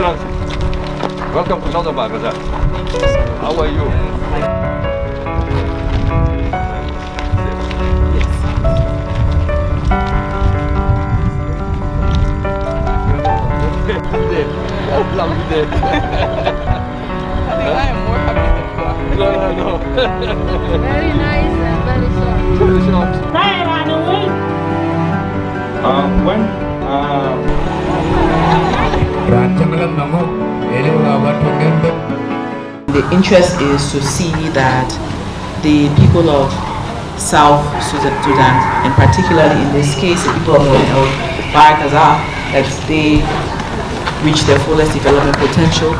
Welcome to Cordoba, Raza. How are you? I think I am more happy than you are. No, no, no. very nice and very short. Very short. Bye, run. Uh, when? Uh... Raja the interest is to see that the people of South Sudan, and particularly in this case, the people of El Barakazal, that they reach their fullest development potential,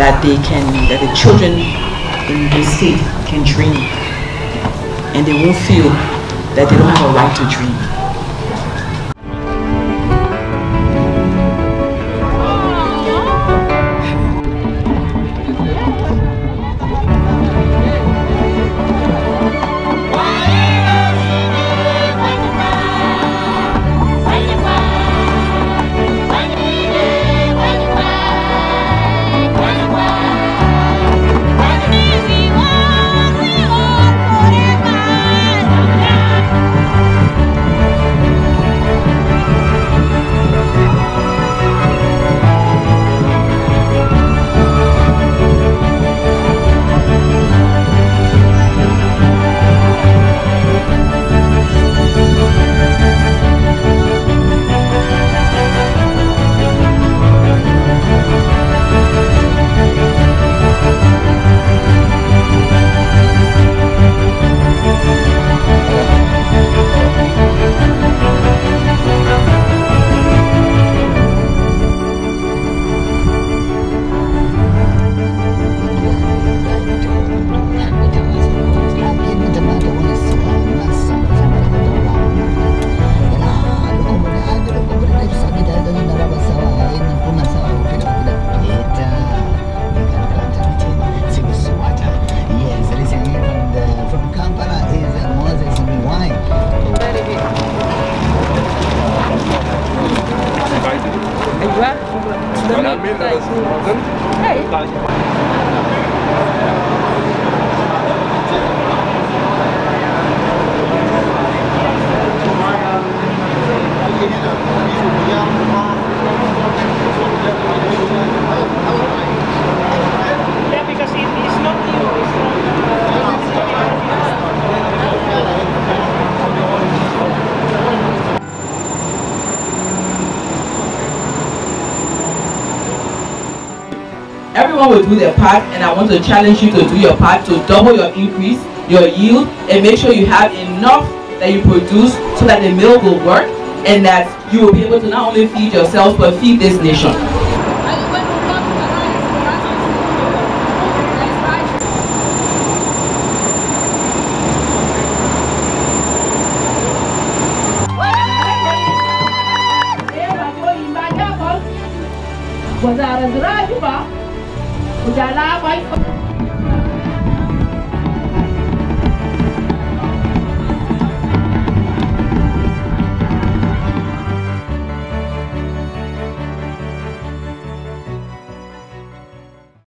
that they can, that the children in this state can dream, and they won't feel that they don't have a right to dream. Wenn er mindestens sind. Hey. Everyone will do their part and I want to challenge you to do your part to double your increase, your yield, and make sure you have enough that you produce so that the mill will work and that you will be able to not only feed yourselves but feed this nation. Wazara ziraji 回家啦า